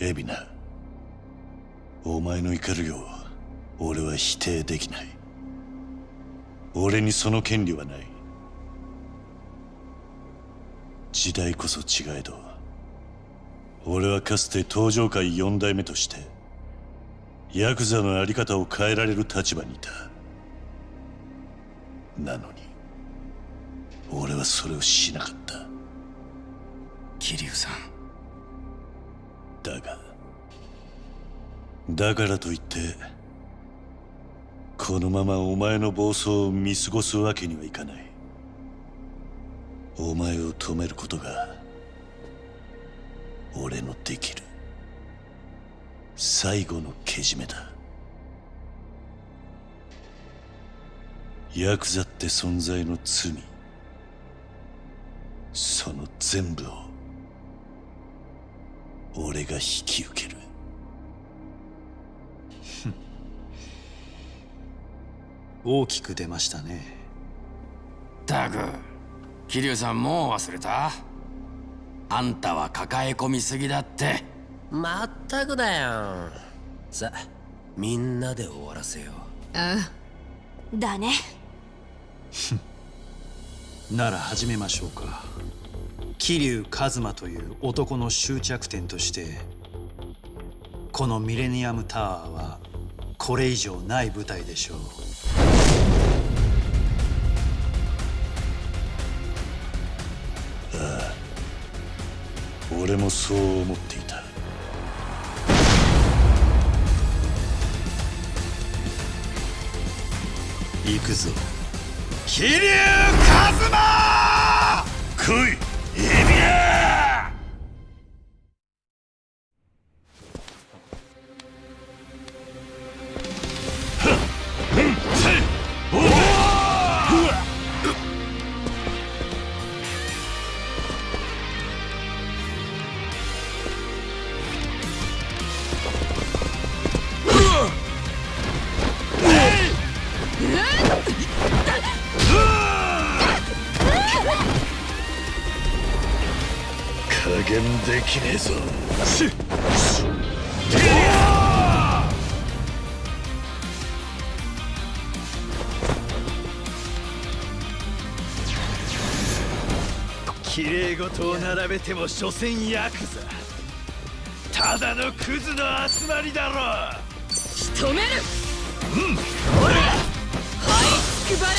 エビナお前の怒りを俺は否定できない。俺にその権利はない。時代こそ違えど俺はかつて登場界四代目としてヤクザのあり方を変えられる立場にいた。なのに俺はそれをしなかった。桐生さん。だがだからといってこのままお前の暴走を見過ごすわけにはいかない。お前を止めることが俺のできる。最後のけじめだ。ヤクザって存在の罪。その全部を俺が引き受ける。大きく出ましたね。タグ桐生さんもう忘れた。あんたは抱え込みすぎだって。まったくだよ。さみんなで終わらせよう。だね。なら始めましょうか桐生一馬という男の終着点としてこのミレニアムタワーはこれ以上ない舞台でしょう。ああ俺もそう思っていた。行くぞ。桐生一馬！来いエビできねえぞ。綺麗事を並べても所詮ヤクザただのクズの集まりだろ仕留める。うん。ほらはいつくばれ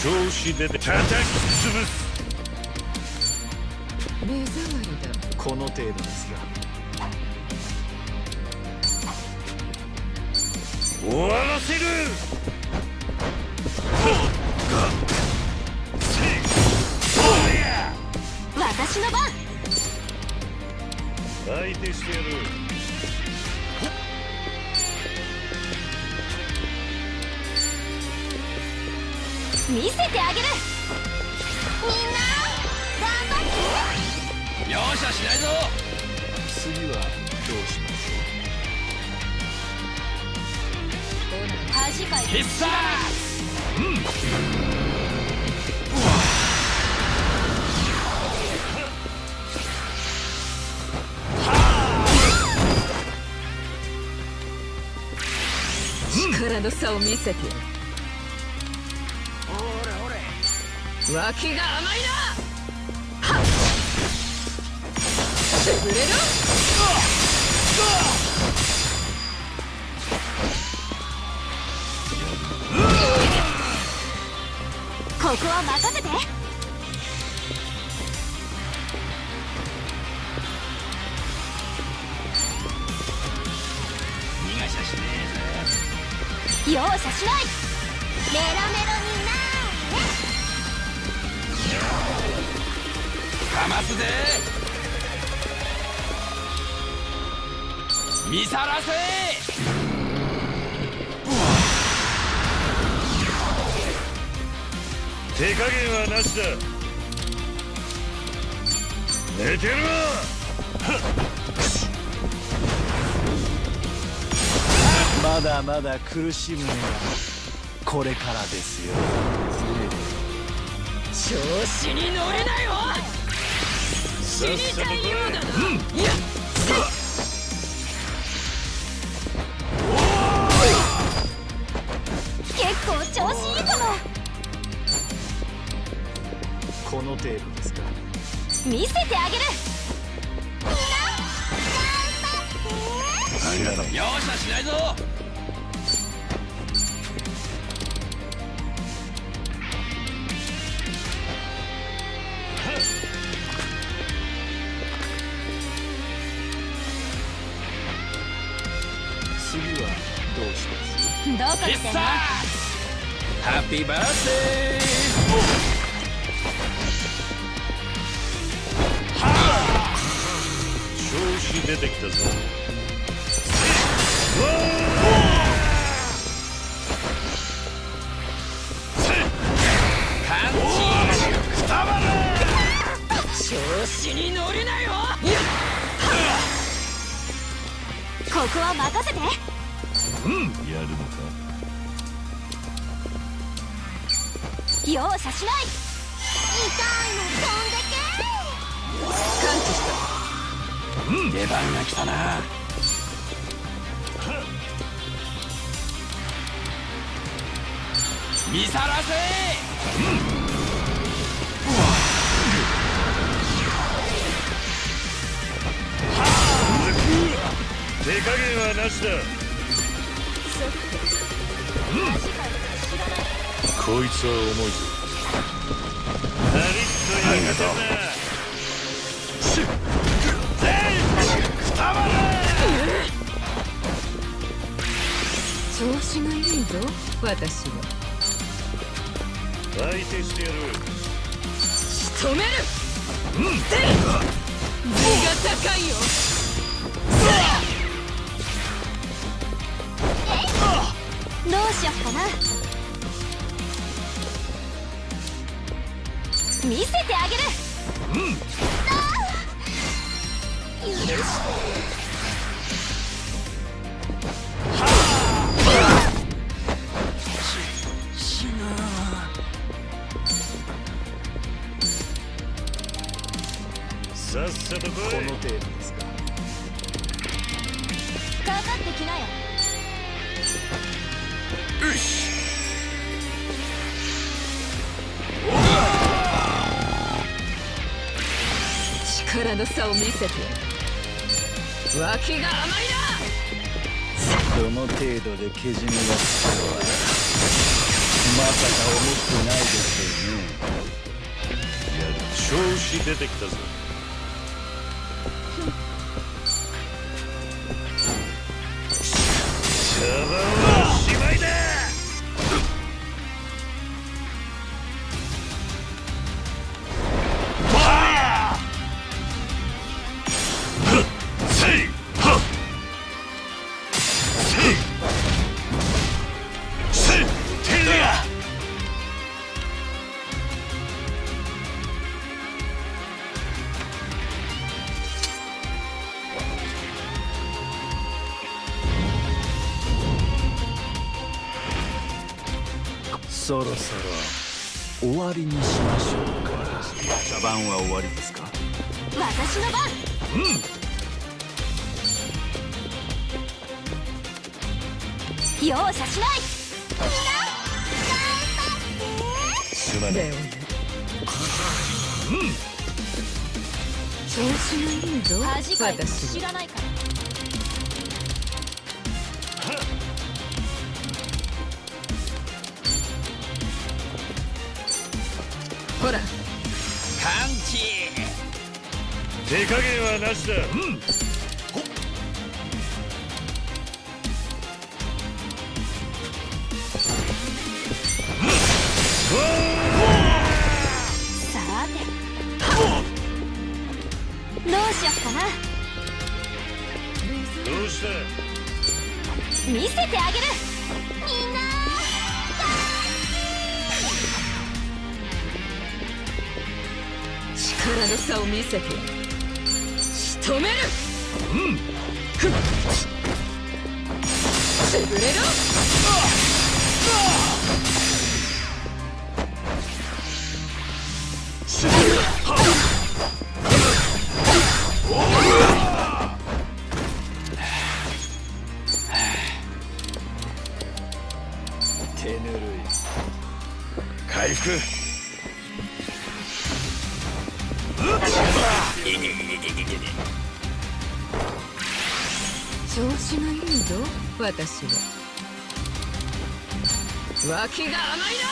調子出て叩き潰す。目障りだ。この程度です終わらせる。私の番。相手してやる見せてあげる。みんな頑張って容赦しないぞ。次はどうしまし恥かいて必殺力の差を見せて。やる脇が甘いな。はっ。潰れろここは任せて。容赦しない。メロメロにすぜ見さらせ。手加減はなしだ。寝てるまだまだ苦しむのはこれからですよ。調子に乗れないわ死にたいようだな、結構調子いいかもこの程度ですか見せてあげるみん。な頑張って容赦しないぞどうしどこ来てんの？ハッピーバースデ調子出てきたぞ。調子に乗るなよ！ここは任せてうん。やるのか。容赦しない痛いの飛んでけ感知した。うん。出番が来たな。見さらせ手加減はなしだ。こいつは重いぞパリッと焼けてな調子がいいぞ私は相手してやる仕留めるう。ん手が高いよどうしよっかな。見せてあげる。力の差を見せて脇が余りだこの程度でけじめがつくとはまさか思ってないですよね。やる調子出てきたぞ。茶番はそろそろ。終わりにしましょうか。茶番は終わりですか？私の番。容赦しない。すまないレオネ調子がいいぞ。恥か私は知らないからほら。パンチ。手加減はなしだ。さーて。どうしよっかな。どうした？見せてあげる。みんな力の差を見せて仕留める。うん。っ。潰れろ。手ぬるい。回復。ぞ私は。脇が甘いな。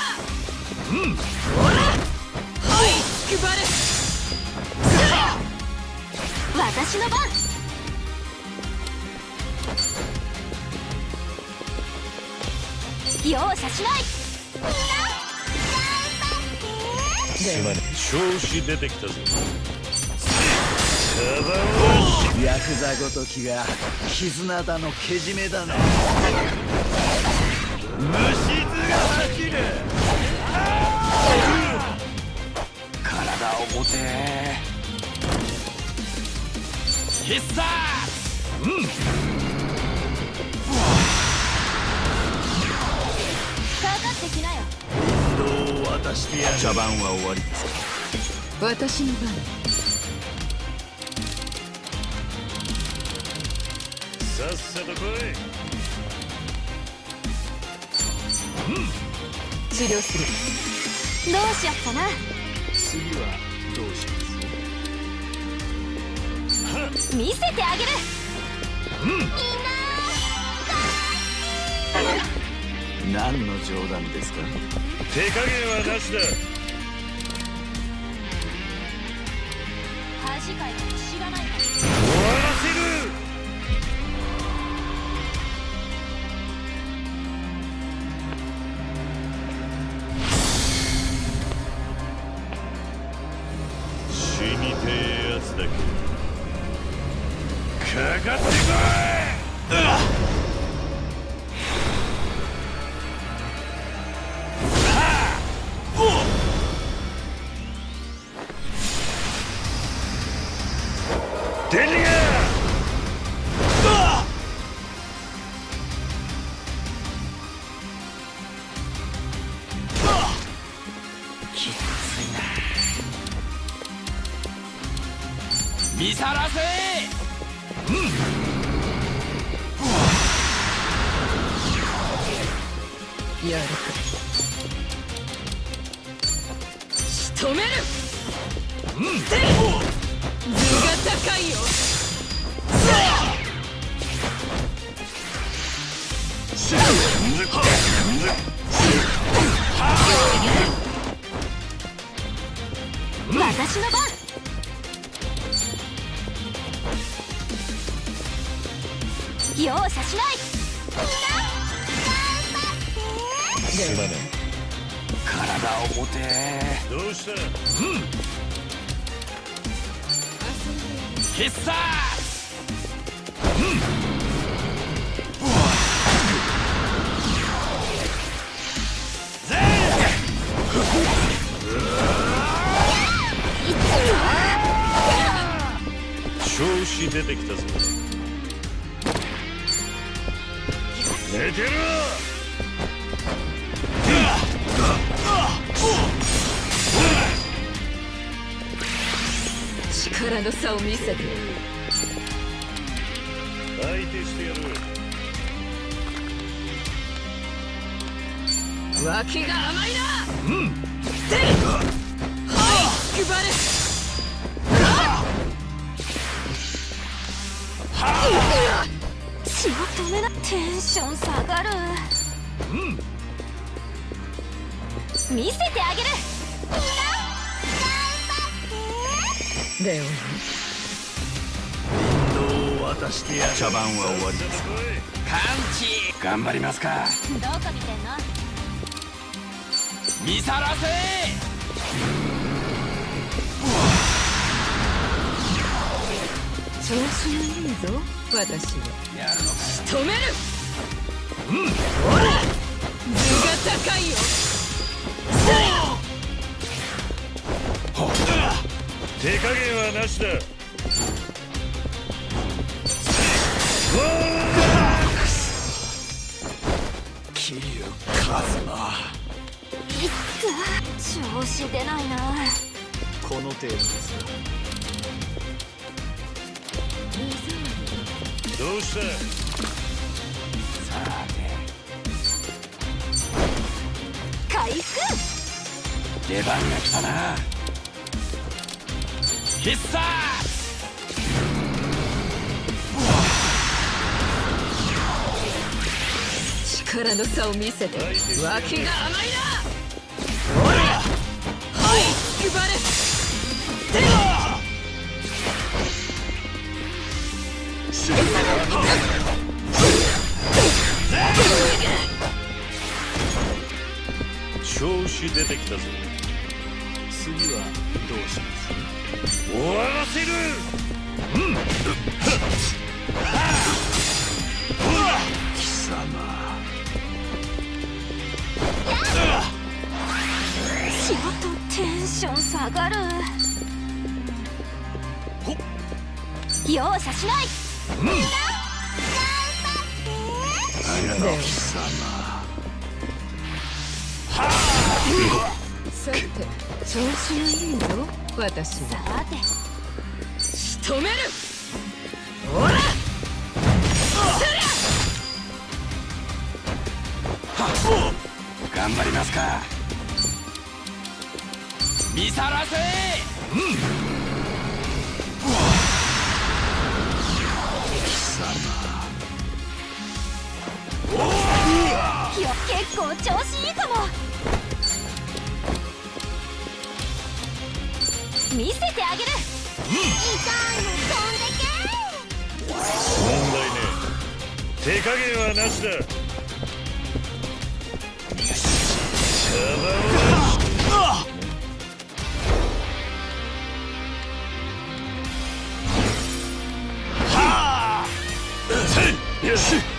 うん。ほらはい配れ私の番容赦しないすまね調子出てきたぞヤクザごときが絆だのけじめだの虫図が走る。体を持て。必殺。かかってきなよ。どう渡してやる。茶番は終わり。です私の番さっさと来い治療するどうしよっかな次はどうします見せてあげるうん。みん。な何の冗談ですか手加減はなしだ恥かい出私の番容赦しないすまね体を持てえどうした必殺調子出てきたぞ寝てろ力の差を見せて。相手してやる脇が甘いなうん。血を止めなテンション下がる。見せてあげる。レオンどう渡してやる茶番は終わり。です完治頑張りますか。どこ見てんの？見さらせ調子がいいぞ私は。やるのか仕留める。うんほら図が高いよ。手加減はなしだ。桐生一馬いった調子出ないな。この程度ですかどうしたさ回復て出番が来たな。必殺。力の差を見せて脇が甘いな。ほらはいつくばれ調子出てきたぞ。次はどうします。終わらせる。貴様。ちょっとテンション下がる。容赦しないみんな頑張って貴様さて調子がいいぞ私は。さて仕留める。ほら頑張りますか。見さらせ。うん。いや結構調子いいかも。見せてあげる。痛いの飛ん。でけ問題ねえ。手加減はなしだ。邪魔をよし